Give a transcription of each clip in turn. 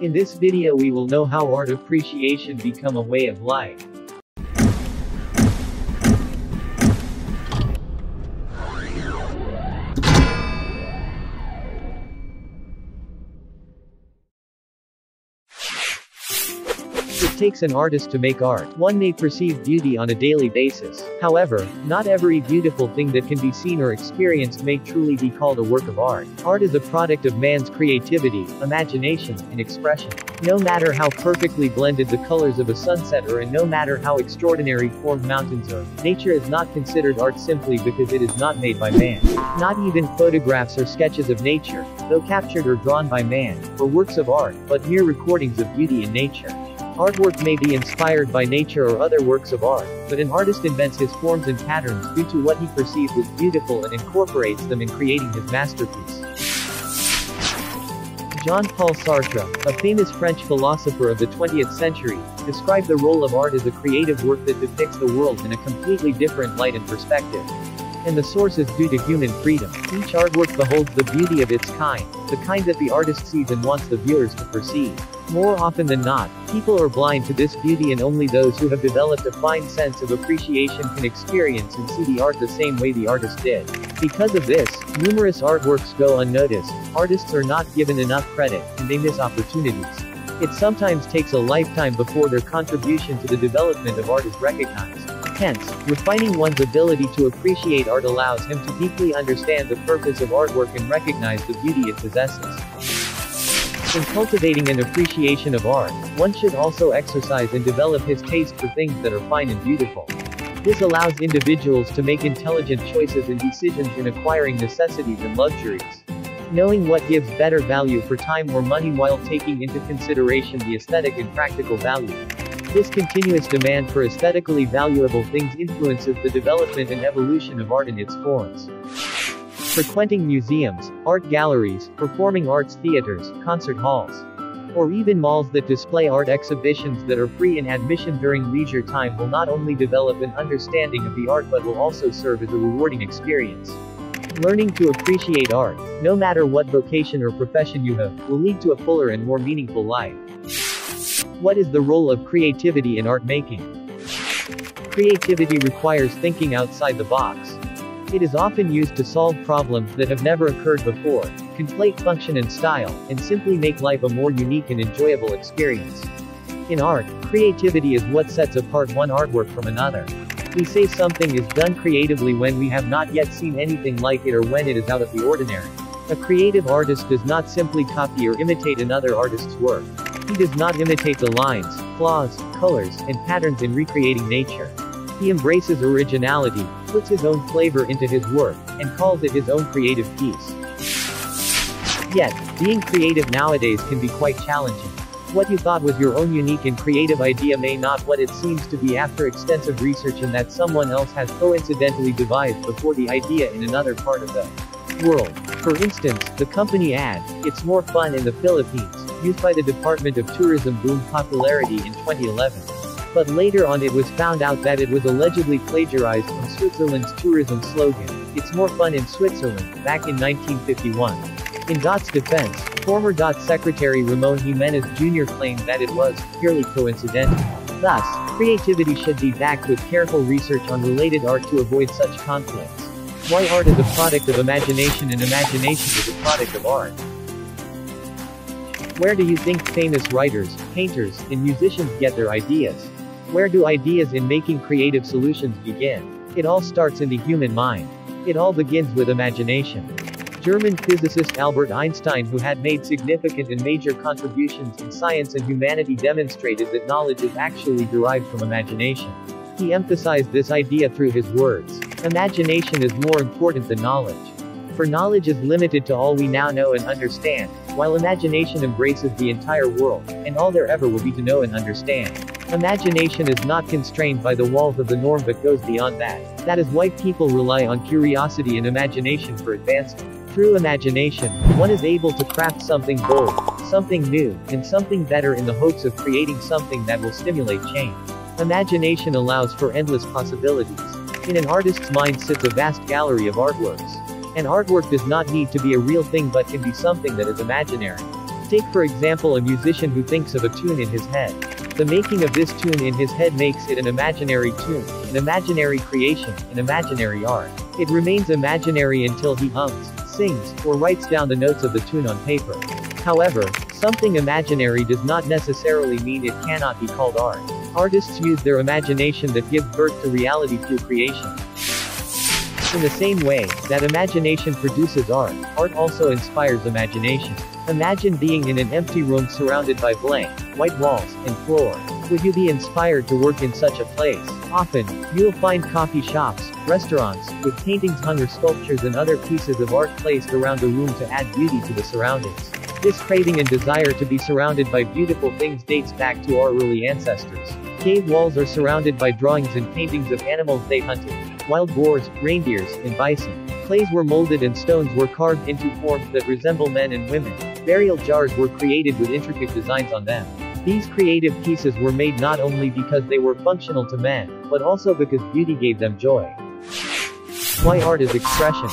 In this video we will know how art appreciation become a way of life. Takes an artist to make art. One may perceive beauty on a daily basis. However, not every beautiful thing that can be seen or experienced may truly be called a work of art. Art is a product of man's creativity, imagination, and expression. No matter how perfectly blended the colors of a sunset are and no matter how extraordinary formed mountains are, nature is not considered art simply because it is not made by man. Not even photographs or sketches of nature, though captured or drawn by man, are works of art, but mere recordings of beauty in nature. Artwork may be inspired by nature or other works of art, but an artist invents his forms and patterns due to what he perceives as beautiful and incorporates them in creating his masterpiece. Jean-Paul Sartre, a famous French philosopher of the 20th century, described the role of art as a creative work that depicts the world in a completely different light and perspective. And the source is due to human freedom. Each artwork beholds the beauty of its kind, the kind that the artist sees and wants the viewers to perceive. More often than not, people are blind to this beauty and only those who have developed a fine sense of appreciation can experience and see the art the same way the artist did. Because of this, numerous artworks go unnoticed, artists are not given enough credit, and they miss opportunities. It sometimes takes a lifetime before their contribution to the development of art is recognized. Hence, refining one's ability to appreciate art allows him to deeply understand the purpose of artwork and recognize the beauty it possesses. In cultivating an appreciation of art, one should also exercise and develop his taste for things that are fine and beautiful. This allows individuals to make intelligent choices and decisions in acquiring necessities and luxuries. Knowing what gives better value for time or money while taking into consideration the aesthetic and practical value. This continuous demand for aesthetically valuable things influences the development and evolution of art in its forms. Frequenting museums, art galleries, performing arts theaters, concert halls, or even malls that display art exhibitions that are free in admission during leisure time will not only develop an understanding of the art but will also serve as a rewarding experience. Learning to appreciate art, no matter what vocation or profession you have, will lead to a fuller and more meaningful life. What is the role of creativity in art making? Creativity requires thinking outside the box. It is often used to solve problems that have never occurred before, conflate function and style, and simply make life a more unique and enjoyable experience. In art, creativity is what sets apart one artwork from another. We say something is done creatively when we have not yet seen anything like it or when it is out of the ordinary. A creative artist does not simply copy or imitate another artist's work. He does not imitate the lines, flaws, colors, and patterns in recreating nature. He embraces originality, puts his own flavor into his work, and calls it his own creative piece. Yet, being creative nowadays can be quite challenging. What you thought was your own unique and creative idea may not what it seems to be after extensive research and that someone else has coincidentally devised before the idea in another part of the world. For instance, the company ad, It's More Fun in the Philippines, used by the Department of Tourism boomed popularity in 2011. But later on it was found out that it was allegedly plagiarized from Switzerland's tourism slogan, It's More Fun in Switzerland, back in 1951. In Dot's defense, former Dot Secretary Ramon Jimenez Jr. claimed that it was purely coincidental. Thus, creativity should be backed with careful research on related art to avoid such conflicts. Why art is a product of imagination and imagination is a product of art. Where do you think famous writers, painters, and musicians get their ideas? Where do ideas in making creative solutions begin? It all starts in the human mind. It all begins with imagination. German physicist Albert Einstein who had made significant and major contributions in science and humanity demonstrated that knowledge is actually derived from imagination. He emphasized this idea through his words. Imagination is more important than knowledge. For knowledge is limited to all we now know and understand, while imagination embraces the entire world, and all there ever will be to know and understand. Imagination is not constrained by the walls of the norm but goes beyond that. That is why people rely on curiosity and imagination for advancement. Through imagination, one is able to craft something bold, something new, and something better in the hopes of creating something that will stimulate change. Imagination allows for endless possibilities. In an artist's mind sits a vast gallery of artworks. An artwork does not need to be a real thing but can be something that is imaginary. Take for example a musician who thinks of a tune in his head. The making of this tune in his head makes it an imaginary tune, an imaginary creation, an imaginary art. It remains imaginary until he hums, sings, or writes down the notes of the tune on paper. However, something imaginary does not necessarily mean it cannot be called art. Artists use their imagination that gives birth to reality through creation. In the same way that imagination produces art, art also inspires imagination. Imagine being in an empty room surrounded by blank, white walls, and floor. Would you be inspired to work in such a place? Often, you'll find coffee shops, restaurants, with paintings hung or sculptures and other pieces of art placed around the room to add beauty to the surroundings. This craving and desire to be surrounded by beautiful things dates back to our early ancestors. Cave walls are surrounded by drawings and paintings of animals they hunted. Wild boars, reindeers, and bison. Clays were molded and stones were carved into forms that resemble men and women. Burial jars were created with intricate designs on them. These creative pieces were made not only because they were functional to man, but also because beauty gave them joy. Why art is expression.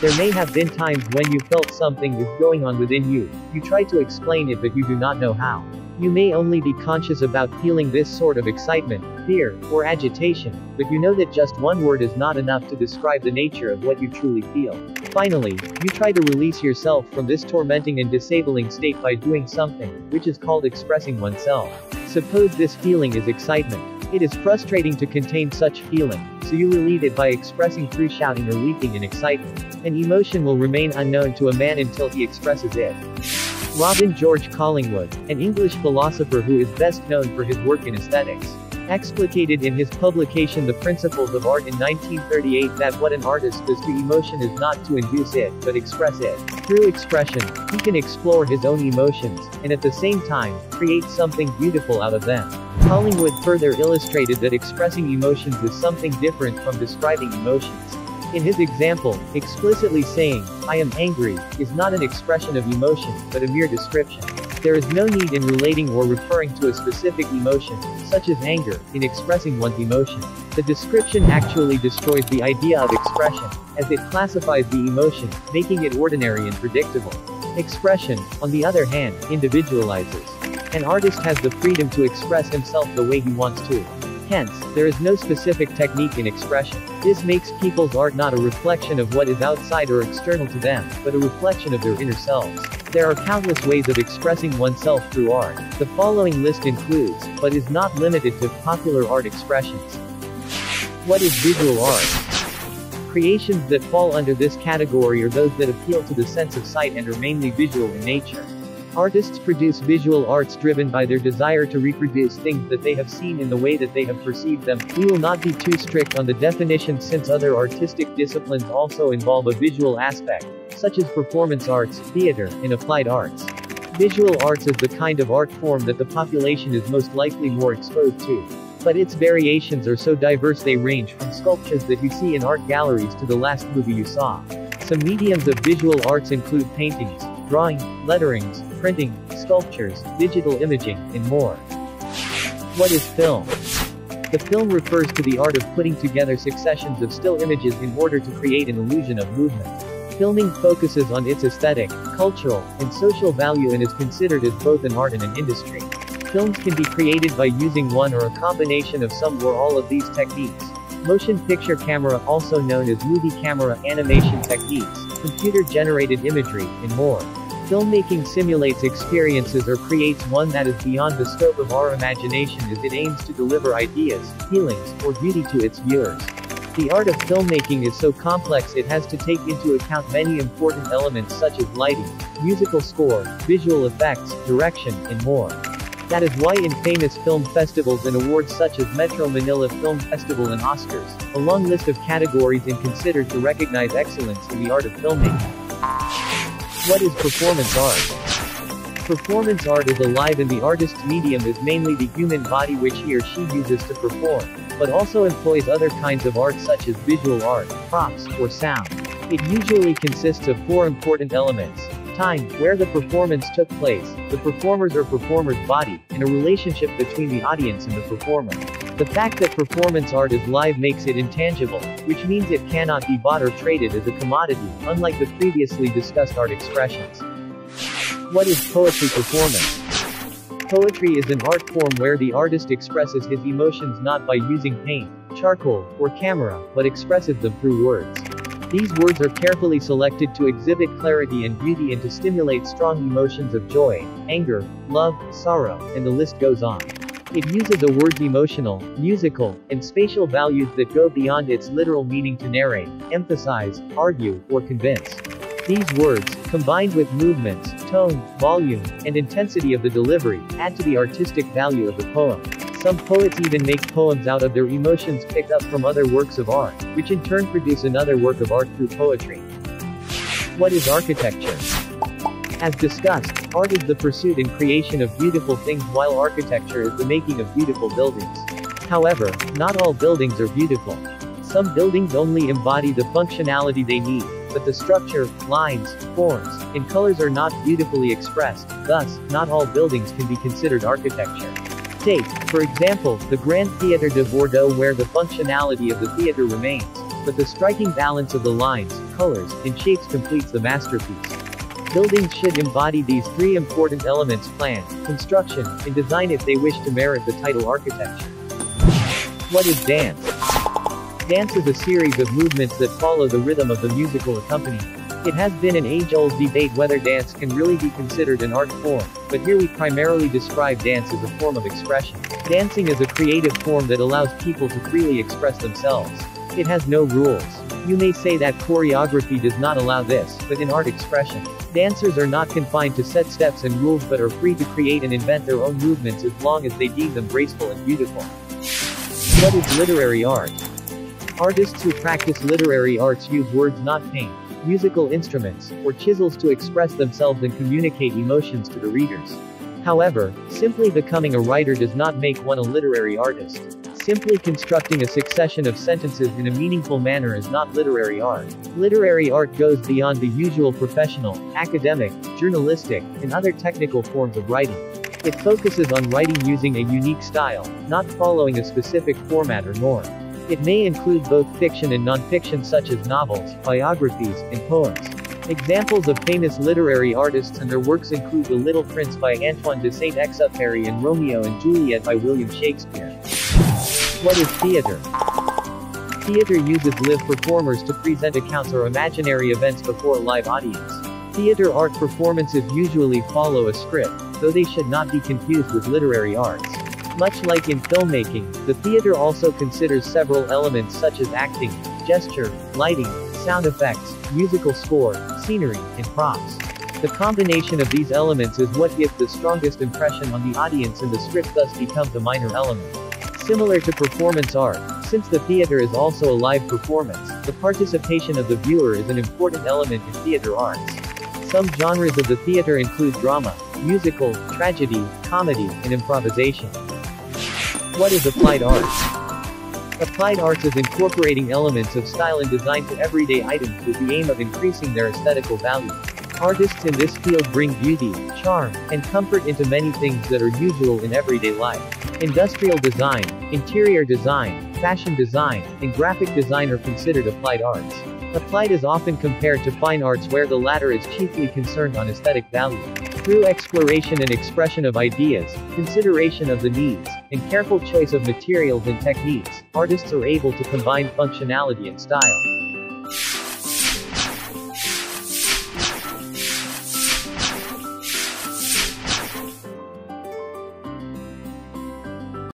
There may have been times when you felt something was going on within you. You try to explain it but you do not know how. You may only be conscious about feeling this sort of excitement, fear, or agitation, but you know that just one word is not enough to describe the nature of what you truly feel. Finally, you try to release yourself from this tormenting and disabling state by doing something, which is called expressing oneself. Suppose this feeling is excitement. It is frustrating to contain such feeling, so you relieve it by expressing through shouting or leaping in excitement. An emotion will remain unknown to a man until he expresses it. Robin George Collingwood, an English philosopher who is best known for his work in aesthetics, explicated in his publication The Principles of Art in 1938 that what an artist does to emotion is not to induce it, but express it. Through expression, he can explore his own emotions, and at the same time, create something beautiful out of them. Collingwood further illustrated that expressing emotions is something different from describing emotions. In his example, explicitly saying, I am angry, is not an expression of emotion, but a mere description. There is no need in relating or referring to a specific emotion, such as anger, in expressing one's emotion. The description actually destroys the idea of expression, as it classifies the emotion, making it ordinary and predictable. Expression, on the other hand, individualizes. An artist has the freedom to express himself the way he wants to. Hence, there is no specific technique in expression. This makes people's art not a reflection of what is outside or external to them, but a reflection of their inner selves. There are countless ways of expressing oneself through art. The following list includes, but is not limited to, popular art expressions. What is visual art? Creations that fall under this category are those that appeal to the sense of sight and are mainly visual in nature. Artists produce visual arts driven by their desire to reproduce things that they have seen in the way that they have perceived them. We will not be too strict on the definition since other artistic disciplines also involve a visual aspect, such as performance arts, theater, and applied arts. Visual arts is the kind of art form that the population is most likely more exposed to. But its variations are so diverse they range from sculptures that you see in art galleries to the last movie you saw. Some mediums of visual arts include paintings, drawing, letterings, printing, sculptures, digital imaging, and more. What is film? The film refers to the art of putting together successions of still images in order to create an illusion of movement. Filming focuses on its aesthetic, cultural, and social value and is considered as both an art and an industry. Films can be created by using one or a combination of some or all of these techniques. Motion picture camera also known as movie camera animation techniques, computer-generated imagery, and more. Filmmaking simulates experiences or creates one that is beyond the scope of our imagination as it aims to deliver ideas, feelings, or beauty to its viewers. The art of filmmaking is so complex it has to take into account many important elements such as lighting, musical score, visual effects, direction, and more. That is why in famous film festivals and awards such as Metro Manila Film Festival and Oscars, a long list of categories is considered to recognize excellence in the art of filmmaking. What is performance art? Performance art is alive and the artist's medium is mainly the human body which he or she uses to perform, but also employs other kinds of art such as visual art, props, or sound. It usually consists of four important elements. Time, where the performance took place, the performer's or performer's body, and a relationship between the audience and the performer. The fact that performance art is live makes it intangible, which means it cannot be bought or traded as a commodity, unlike the previously discussed art expressions. What is poetry performance? Poetry is an art form where the artist expresses his emotions not by using paint, charcoal, or camera, but expresses them through words. These words are carefully selected to exhibit clarity and beauty and to stimulate strong emotions of joy, anger, love, sorrow, and the list goes on. It uses a word's emotional, musical, and spatial values that go beyond its literal meaning to narrate, emphasize, argue, or convince. These words, combined with movements, tone, volume, and intensity of the delivery, add to the artistic value of the poem. Some poets even make poems out of their emotions picked up from other works of art, which in turn produce another work of art through poetry. What is architecture? As discussed, art is the pursuit and creation of beautiful things while architecture is the making of beautiful buildings. However, not all buildings are beautiful. Some buildings only embody the functionality they need, but the structure, lines, forms, and colors are not beautifully expressed, thus, not all buildings can be considered architecture. Take, for example, the Grand Theatre de Bordeaux where the functionality of the theatre remains, but the striking balance of the lines, colors, and shapes completes the masterpiece. Buildings should embody these three important elements plan, construction, and design if they wish to merit the title architecture. What is dance? Dance is a series of movements that follow the rhythm of the musical accompaniment. It has been an age-old debate whether dance can really be considered an art form, but here we primarily describe dance as a form of expression. Dancing is a creative form that allows people to freely express themselves. It has no rules. You may say that choreography does not allow this, but in art expression, dancers are not confined to set steps and rules but are free to create and invent their own movements as long as they deem them graceful and beautiful. What is literary art? Artists who practice literary arts use words not paint, musical instruments, or chisels to express themselves and communicate emotions to the readers. However, simply becoming a writer does not make one a literary artist. Simply constructing a succession of sentences in a meaningful manner is not literary art. Literary art goes beyond the usual professional, academic, journalistic, and other technical forms of writing. It focuses on writing using a unique style, not following a specific format or norm. It may include both fiction and nonfiction such as novels, biographies, and poems. Examples of famous literary artists and their works include The Little Prince by Antoine de Saint-Exupéry and Romeo and Juliet by William Shakespeare. What is theater? Theater uses live performers to present accounts or imaginary events before a live audience. Theater art performances usually follow a script, though they should not be confused with literary arts. Much like in filmmaking, the theater also considers several elements such as acting, gesture, lighting, sound effects, musical score, scenery, and props. The combination of these elements is what gives the strongest impression on the audience and the script thus becomes a minor element. Similar to performance art, since the theater is also a live performance, the participation of the viewer is an important element in theater arts. Some genres of the theater include drama, musical, tragedy, comedy, and improvisation. What is applied arts? Applied arts is incorporating elements of style and design to everyday items with the aim of increasing their aesthetical value. Artists in this field bring beauty, charm, and comfort into many things that are usual in everyday life. Industrial design, interior design, fashion design, and graphic design are considered applied arts. Applied is often compared to fine arts where the latter is chiefly concerned on aesthetic value. Through exploration and expression of ideas, consideration of the needs, and careful choice of materials and techniques, artists are able to combine functionality and style.